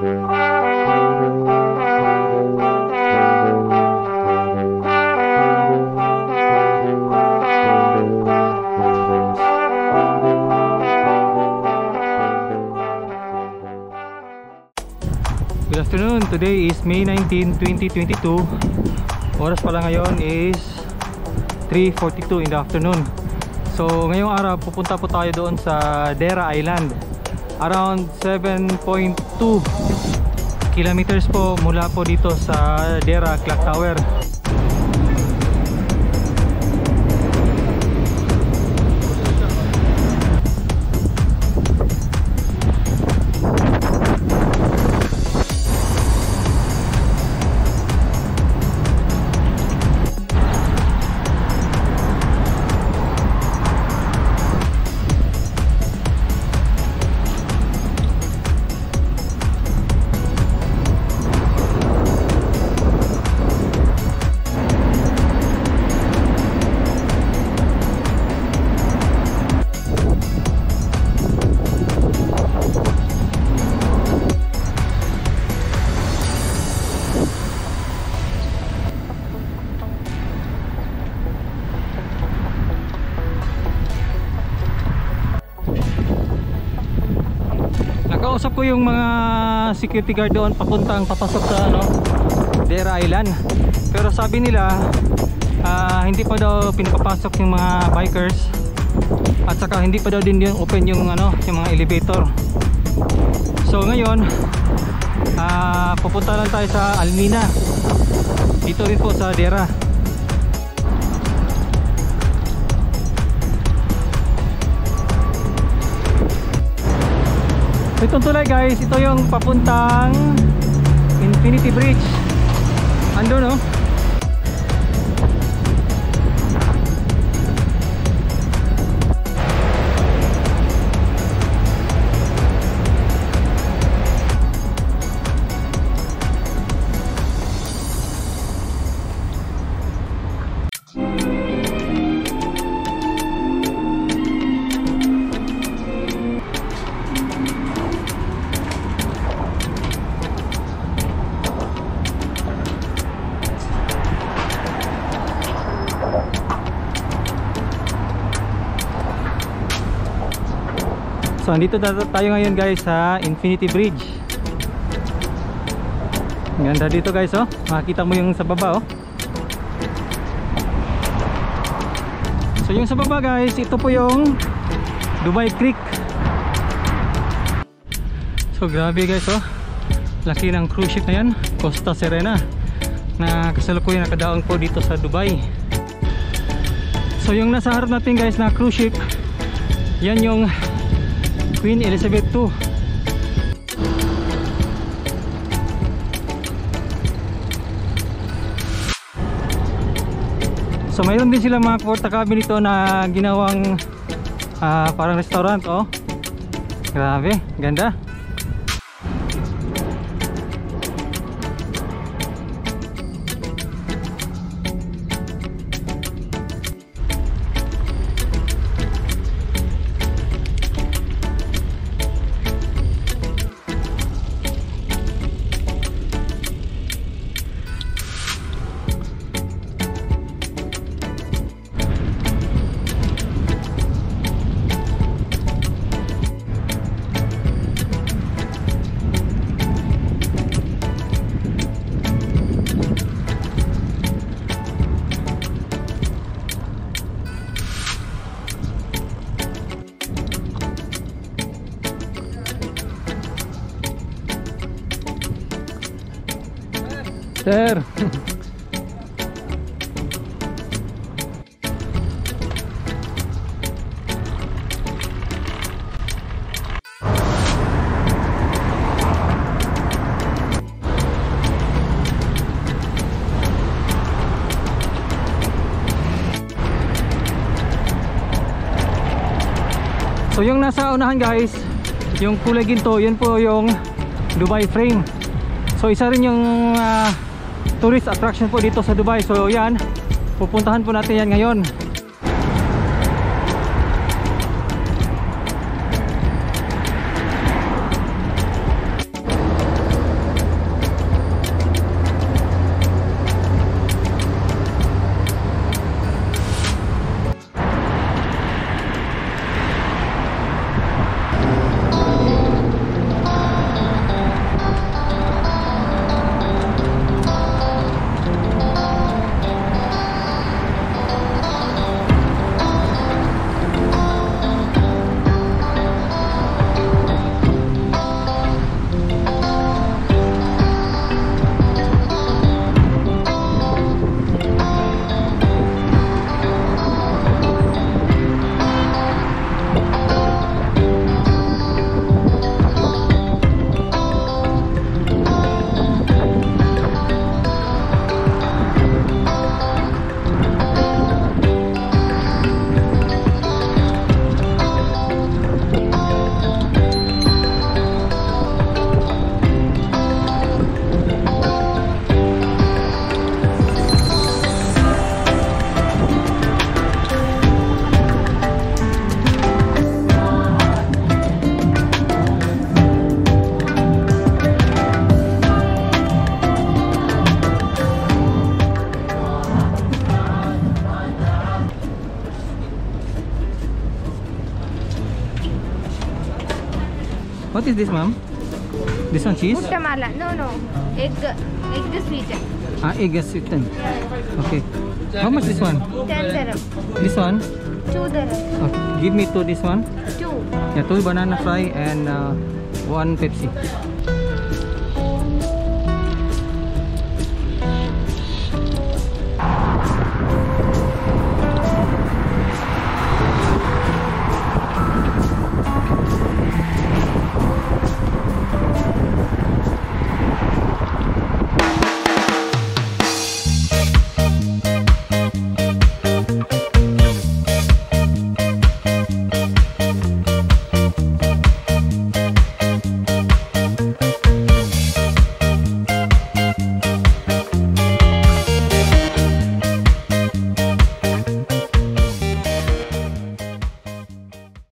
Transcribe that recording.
Good afternoon. Today is May 19, 2022. Oras pala ngayon is 3.42 in the afternoon. So ngayong araw pupunta po tayo doon sa Dera Island. Around 7.2 kilometers po mula po dito sa Dera Clock Tower. Nakausap ko yung mga security guard doon papuntang papasok sa ano, Dera Island. Pero sabi nila ah, hindi pa daw pinapapasok yung mga bikers at saka hindi pa daw din yung open yung ano, yung mga elevator. So ngayon ah, pupunta lang tayo sa Almina. Dito rin po sa Dera. Itong tulay guys, ito yung papuntang Infinity Bridge. Ando no? So andito tayo ngayon guys sa Infinity Bridge. Ganda dito guys oh. Makikita mo yung sa baba oh. So yung sa baba guys, ito po yung Dubai Creek. So grabe guys oh. Laki ng cruise ship na yan, Costa Serena. Na kasalukuyan nakadaong po dito sa Dubai. So yung nasa harap natin guys na cruise ship, yan yung Queen Elizabeth II So mayroon din sila mga quarter cabin ito na ginawang ah, parang restaurant oh. Grabe, ganda. Sir. So yung nasa unahan guys, yung kulay ginto, yun po yung Dubai frame. So isa rin yung ah, tourist attraction po dito sa Dubai. So yan, pupuntahan po natin yan ngayon. Is this, ma'am? This one cheese? Guttamala. No, no. Egg, egg sweet. Ah, egg is sweetened. Okay. How much this one? 10 dirham. This one? 2 dirham. Okay. Give me two this one. 2. Yeah, two banana fry and uh, one Pepsi.